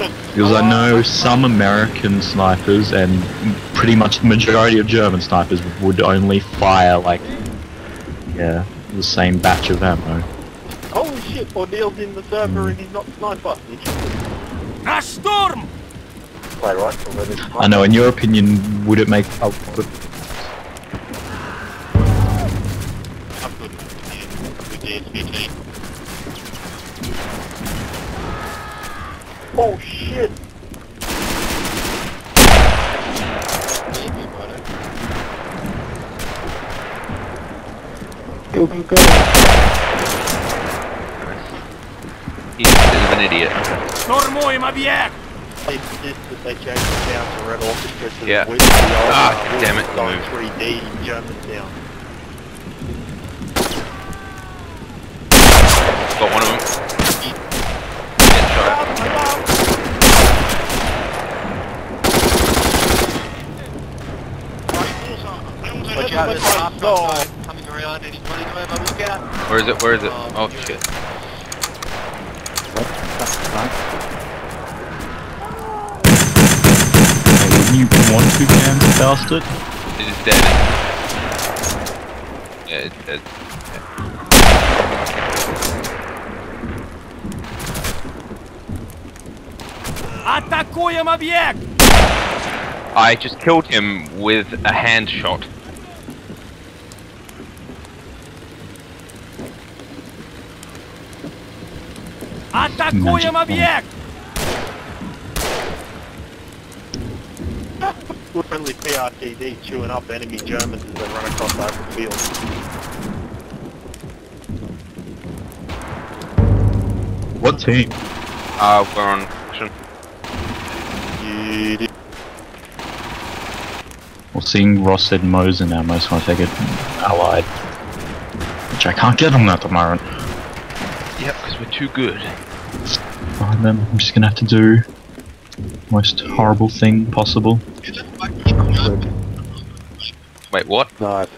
Because I know some American snipers and pretty much the majority of German snipers would only fire like, yeah, the same batch of ammo. Holy shit, O'Neill's in the server and he's not sniper. A storm! Play right, so let I know. In your opinion, would it make a lot of I'm good with the SVT. Oh shit! Go, go, go. He's a bit of an idiot. Штурмуем объект! It's just that they changed the town to Red Orchestra to Yeah. the west of the old Ah, uh, damn it, Wolfenstein move. 3D in Germantown. Got one of them. Watch out, there's a half guy coming around and he's running away by lookout. Where is it? Where is it? Oh shit. Wouldn't you want to cam bastard? It is dead. Yeah, it's dead. Атакуем объект! I just killed him with a hand shot. Atakujem objekt! Friendly PTRD chewing up enemy Germans as they run across open fields. What team? Uh, we're on action. Well, seeing Ross said Moe's now, most want to take it allied. Which I can't get on that tomorrow. Yep, because we're too good. Fine then, I'm just gonna have to do most horrible thing possible. Wait, what? Nice.